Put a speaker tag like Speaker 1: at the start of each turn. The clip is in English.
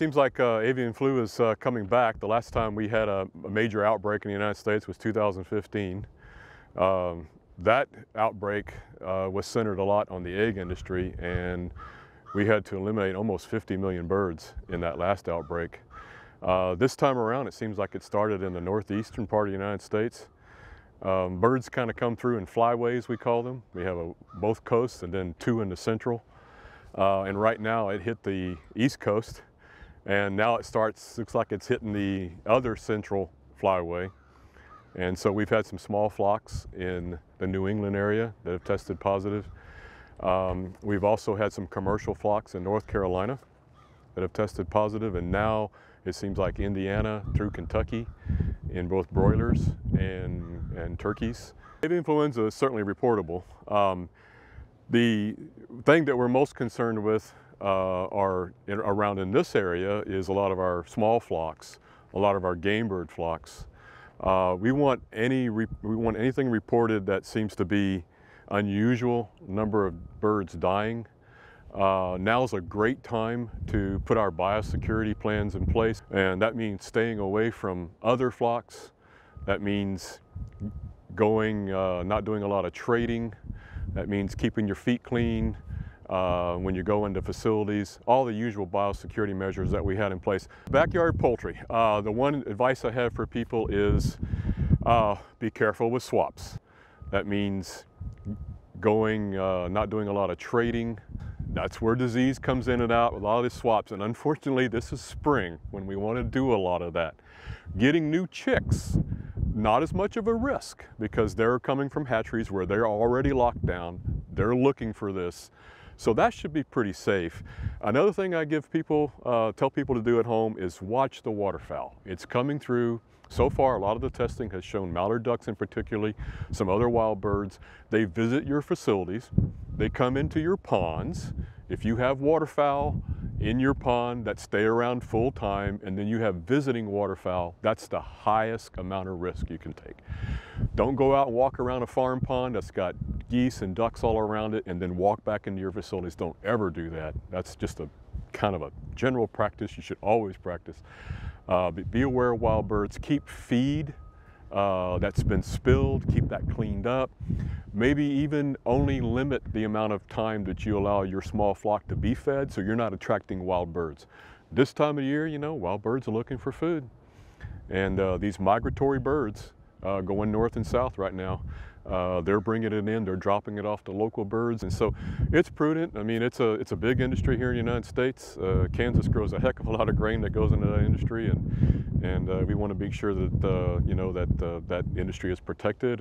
Speaker 1: seems like uh, avian flu is uh, coming back. The last time we had a, a, major outbreak in the United States was 2015. Um, that outbreak uh, was centered a lot on the egg industry and we had to eliminate almost 50 million birds in that last outbreak. Uh, this time around it seems like it started in the northeastern part of the United States. Um, birds kind of come through in flyways we call them. We have a, both coasts and then two in the central. Uh, and right now it hit the east coast and now it starts, looks like it's hitting the other central flyway. And so we've had some small flocks in the New England area that have tested positive. Um, we've also had some commercial flocks in North Carolina that have tested positive, and now it seems like Indiana through Kentucky in both broilers and, and turkeys. Avian influenza is certainly reportable. Um, the thing that we're most concerned with uh, are in, around in this area is a lot of our small flocks, a lot of our game bird flocks. Uh, we want any we want anything reported that seems to be unusual number of birds dying. Uh, now's a great time to put our biosecurity plans in place and that means staying away from other flocks. That means going, uh, not doing a lot of trading. That means keeping your feet clean, uh, when you go into facilities, all the usual biosecurity measures that we had in place. Backyard poultry, uh, the one advice I have for people is uh, be careful with swaps. That means going, uh, not doing a lot of trading. That's where disease comes in and out with a lot of these swaps. And unfortunately, this is spring when we want to do a lot of that. Getting new chicks, not as much of a risk because they're coming from hatcheries where they're already locked down. They're looking for this. So that should be pretty safe. Another thing I give people, uh, tell people to do at home is watch the waterfowl. It's coming through. So far, a lot of the testing has shown mallard ducks in particularly, some other wild birds. They visit your facilities. They come into your ponds. If you have waterfowl, in your pond that stay around full time and then you have visiting waterfowl, that's the highest amount of risk you can take. Don't go out and walk around a farm pond that's got geese and ducks all around it and then walk back into your facilities. Don't ever do that. That's just a kind of a general practice you should always practice. Uh, be aware of wild birds. Keep feed uh, that's been spilled, keep that cleaned up. Maybe even only limit the amount of time that you allow your small flock to be fed so you're not attracting wild birds. This time of year, you know, wild birds are looking for food. And uh, these migratory birds uh, going north and south right now, uh, they're bringing it in, they're dropping it off to local birds. And so it's prudent. I mean, it's a, it's a big industry here in the United States. Uh, Kansas grows a heck of a lot of grain that goes into that industry. And and uh, we want to make sure that uh, you know that uh, that industry is protected.